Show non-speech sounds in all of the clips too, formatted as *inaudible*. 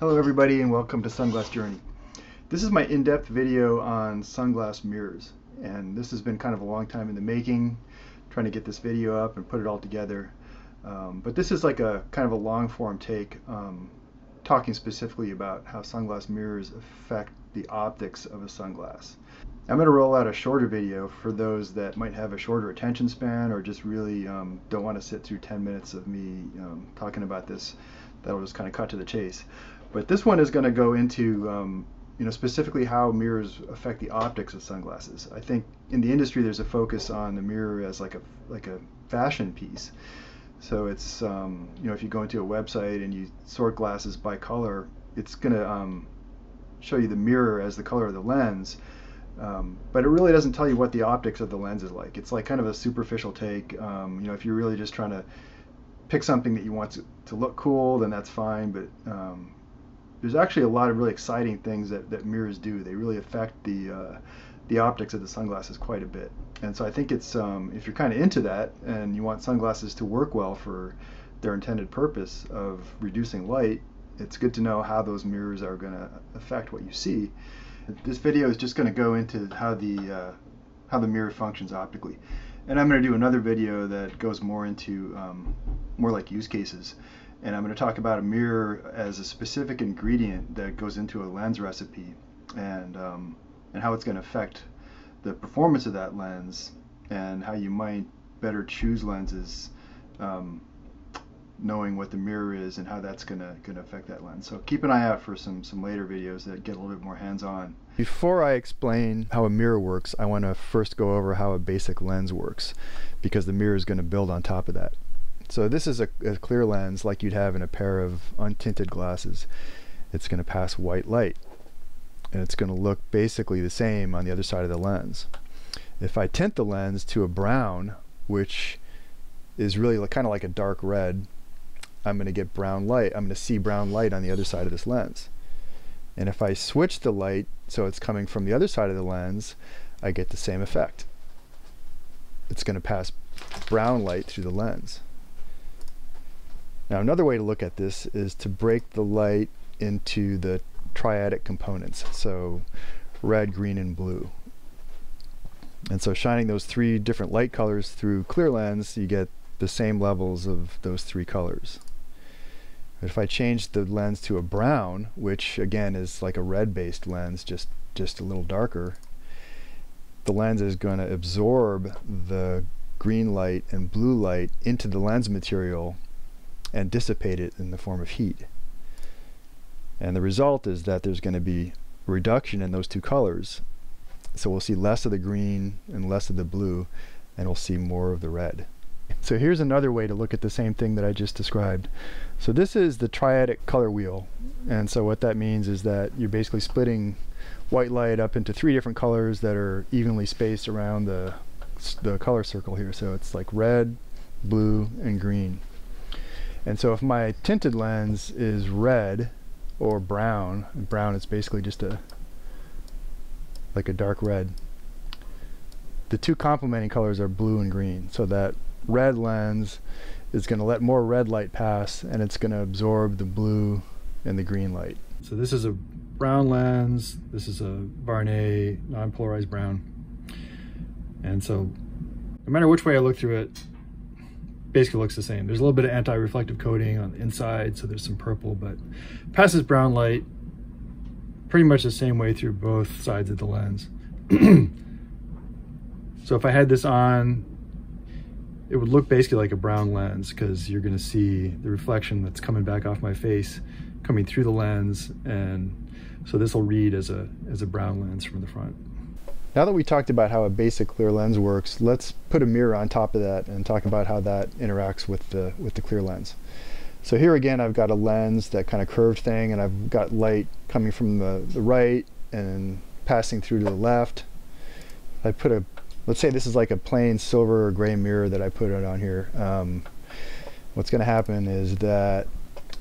Hello everybody and welcome to Sunglass Journey. This is my in-depth video on sunglass mirrors and this has been kind of a long time in the making trying to get this video up and put it all together um, but this is like a kind of a long form take um, talking specifically about how sunglass mirrors affect the optics of a sunglass. I'm going to roll out a shorter video for those that might have a shorter attention span or just really um, don't want to sit through 10 minutes of me um, talking about this that'll just kind of cut to the chase. But this one is going to go into um, you know specifically how mirrors affect the optics of sunglasses. I think in the industry there's a focus on the mirror as like a like a fashion piece. So it's um, you know if you go into a website and you sort glasses by color, it's going to um, show you the mirror as the color of the lens. Um, but it really doesn't tell you what the optics of the lens is like. It's like kind of a superficial take. Um, you know, if you're really just trying to pick something that you want to, to look cool, then that's fine. But um, there's actually a lot of really exciting things that, that mirrors do. They really affect the uh, the optics of the sunglasses quite a bit. And so I think it's um, if you're kind of into that and you want sunglasses to work well for their intended purpose of reducing light, it's good to know how those mirrors are going to affect what you see. This video is just going to go into how the uh, how the mirror functions optically, and I'm going to do another video that goes more into um, more like use cases and I'm going to talk about a mirror as a specific ingredient that goes into a lens recipe and um, and how it's going to affect the performance of that lens and how you might better choose lenses um, knowing what the mirror is and how that's going to going to affect that lens. So keep an eye out for some some later videos that get a little bit more hands-on. Before I explain how a mirror works, I want to first go over how a basic lens works because the mirror is going to build on top of that. So this is a, a clear lens like you'd have in a pair of untinted glasses. It's going to pass white light and it's going to look basically the same on the other side of the lens. If I tint the lens to a brown, which is really kind of like a dark red, I'm going to get brown light. I'm going to see brown light on the other side of this lens. And if I switch the light so it's coming from the other side of the lens, I get the same effect. It's going to pass brown light through the lens. Now another way to look at this is to break the light into the triadic components, so red, green, and blue. And so shining those three different light colors through clear lens, you get the same levels of those three colors. If I change the lens to a brown, which again is like a red-based lens, just, just a little darker, the lens is going to absorb the green light and blue light into the lens material and dissipate it in the form of heat. And the result is that there's going to be reduction in those two colors. So we'll see less of the green and less of the blue, and we'll see more of the red. So here's another way to look at the same thing that I just described. So this is the triadic color wheel. And so what that means is that you're basically splitting white light up into three different colors that are evenly spaced around the, the color circle here. So it's like red, blue, and green. And so if my tinted lens is red or brown, brown is basically just a like a dark red, the two complementing colors are blue and green. So that red lens is going to let more red light pass and it's going to absorb the blue and the green light. So this is a brown lens, this is a Vuarnet non-polarized brown. And so no matter which way I look through it, basically looks the same. There's a little bit of anti-reflective coating on the inside, so there's some purple, but passes brown light pretty much the same way through both sides of the lens. *clears throat* so if I had this on, it would look basically like a brown lens because you're gonna see the reflection that's coming back off my face coming through the lens and so this will read as a as a brown lens from the front. Now that we talked about how a basic clear lens works, let's put a mirror on top of that and talk about how that interacts with the, with the clear lens. So here again, I've got a lens, that kind of curved thing, and I've got light coming from the, the right and passing through to the left. I put a, let's say this is like a plain silver or gray mirror that I put it on here. Um, what's going to happen is that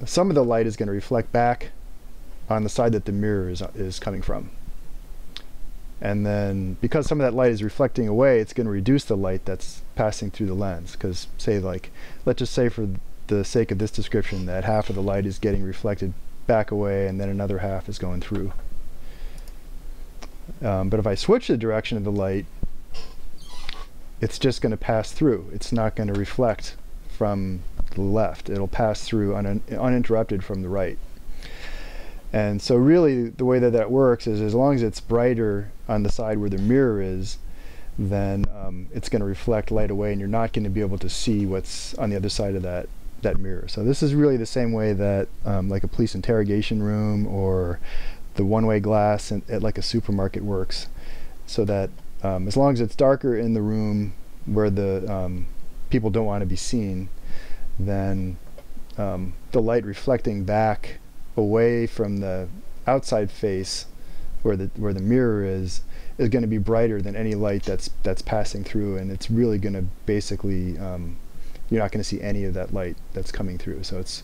some of the light is going to reflect back on the side that the mirror is, is coming from and then because some of that light is reflecting away it's going to reduce the light that's passing through the lens because say like let's just say for the sake of this description that half of the light is getting reflected back away and then another half is going through. Um, but if I switch the direction of the light, it's just going to pass through. It's not going to reflect from the left. It'll pass through un uninterrupted from the right. And so really the way that that works is as long as it's brighter on the side where the mirror is, then um, it's going to reflect light away and you're not going to be able to see what's on the other side of that that mirror. So this is really the same way that um, like a police interrogation room or the one-way glass in, at like a supermarket works. So that um, as long as it's darker in the room where the um, people don't want to be seen, then um, the light reflecting back away from the outside face where the where the mirror is is going to be brighter than any light that's that's passing through and it's really going to basically um, you're not going to see any of that light that's coming through. So it's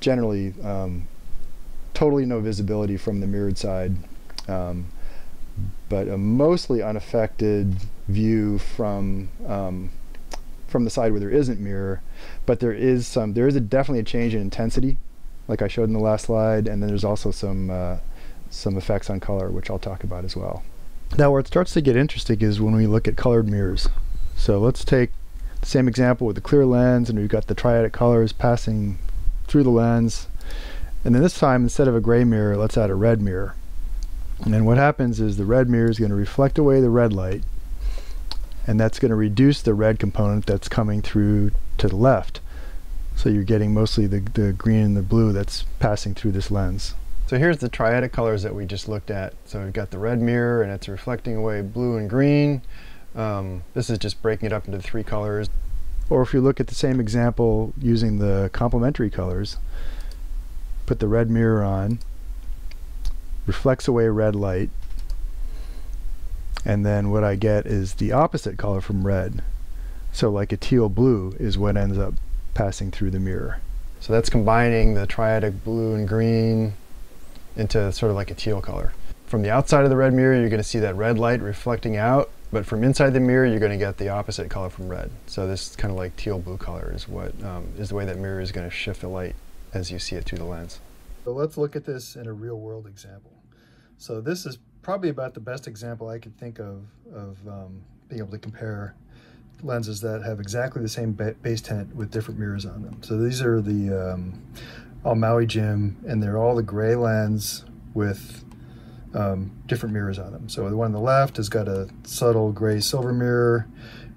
generally um, totally no visibility from the mirrored side um, but a mostly unaffected view from um, from the side where there isn't mirror. But there is some there is a definitely a change in intensity like I showed in the last slide and then there's also some uh, some effects on color which I'll talk about as well now where it starts to get interesting is when we look at colored mirrors. So let's take the same example with the clear lens and we've got the triadic colors passing through the lens. And then this time instead of a gray mirror, let's add a red mirror. And what happens is the red mirror is going to reflect away the red light and that's going to reduce the red component that's coming through to the left. So you're getting mostly the, the green and the blue that's passing through this lens. So here's the triadic colors that we just looked at. So we've got the red mirror and it's reflecting away blue and green. Um, this is just breaking it up into three colors. Or if you look at the same example using the complementary colors, put the red mirror on, reflects away red light, and then what I get is the opposite color from red. So like a teal blue is what ends up passing through the mirror. So that's combining the triadic blue and green into sort of like a teal color. From the outside of the red mirror, you're going to see that red light reflecting out, but from inside the mirror, you're going to get the opposite color from red. So this kind of like teal blue color is what um, is the way that mirror is going to shift the light as you see it through the lens. So let's look at this in a real world example. So this is probably about the best example I could think of of um, being able to compare lenses that have exactly the same base tint with different mirrors on them. So these are the um, all Maui Jim, and they're all the gray lens with um, different mirrors on them. So the one on the left has got a subtle gray silver mirror,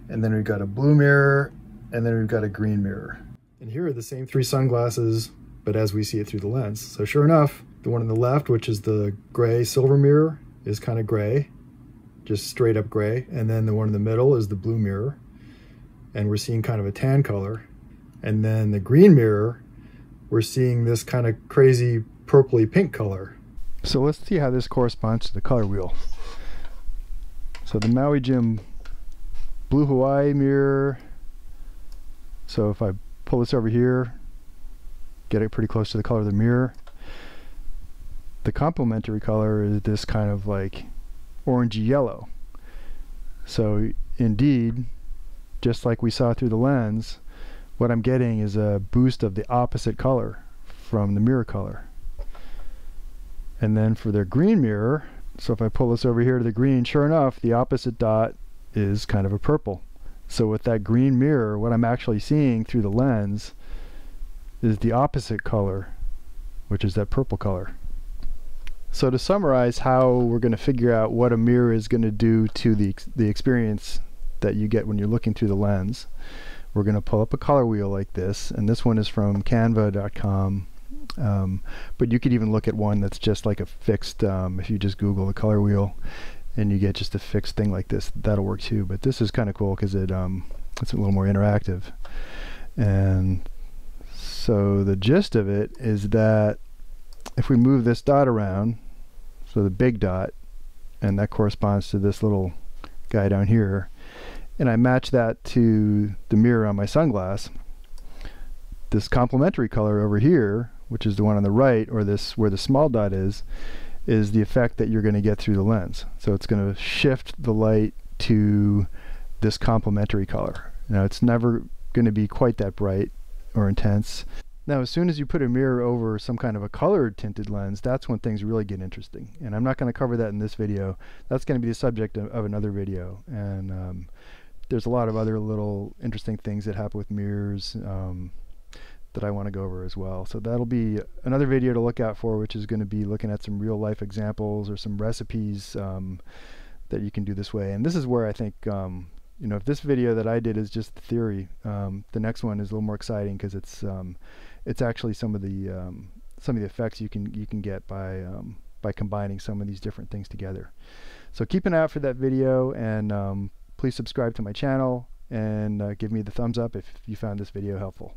and then we've got a blue mirror, and then we've got a green mirror. And here are the same three sunglasses, but as we see it through the lens. So sure enough, the one on the left, which is the gray silver mirror, is kind of gray, just straight up gray. And then the one in the middle is the blue mirror, and we're seeing kind of a tan color. And then the green mirror we're seeing this kind of crazy purpley pink color. So let's see how this corresponds to the color wheel. So the Maui Jim Blue Hawaii mirror. So if I pull this over here, get it pretty close to the color of the mirror. The complementary color is this kind of like orangey yellow. So indeed, just like we saw through the lens, what I'm getting is a boost of the opposite color from the mirror color. And then for the green mirror, so if I pull this over here to the green, sure enough, the opposite dot is kind of a purple. So with that green mirror, what I'm actually seeing through the lens is the opposite color, which is that purple color. So to summarize how we're going to figure out what a mirror is going to do to the, the experience that you get when you're looking through the lens, we're going to pull up a color wheel like this and this one is from canva.com um, but you could even look at one that's just like a fixed um, if you just google a color wheel and you get just a fixed thing like this that'll work too. But this is kind of cool because it um, it's a little more interactive. And so the gist of it is that if we move this dot around so the big dot and that corresponds to this little guy down here and I match that to the mirror on my sunglass, this complementary color over here, which is the one on the right, or this where the small dot is, is the effect that you're going to get through the lens. So it's going to shift the light to this complementary color. Now it's never going to be quite that bright or intense. Now, as soon as you put a mirror over some kind of a colored tinted lens, that's when things really get interesting. And I'm not going to cover that in this video. That's going to be the subject of, of another video. And um, there's a lot of other little interesting things that happen with mirrors um, that I want to go over as well. So that'll be another video to look out for, which is going to be looking at some real life examples or some recipes um, that you can do this way. And this is where I think um, you know, if this video that I did is just the theory, um, the next one is a little more exciting because it's um, it's actually some of the um, some of the effects you can you can get by by combining some of these different things together. So keep an eye out for that video and please subscribe to my channel and uh, give me the thumbs up if you found this video helpful.